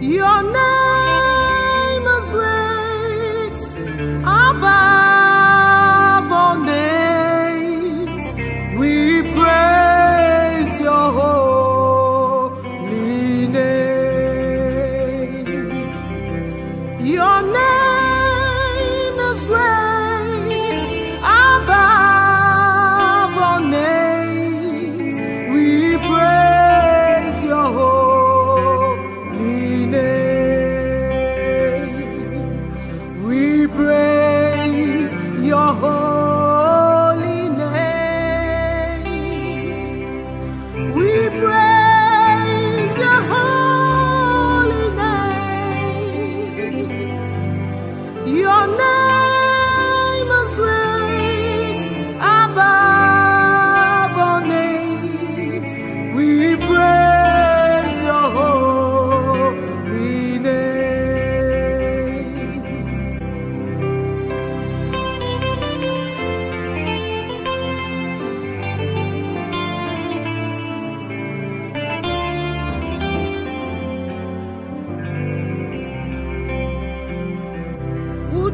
Your name is great above all names. We praise your holy name. Your name is great.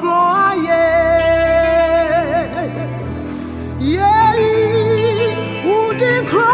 cry. Yeah, wouldn't cry.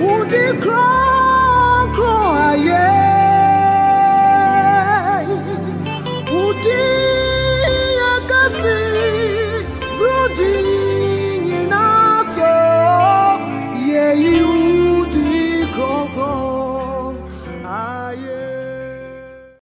Would you cry, cry, yeah?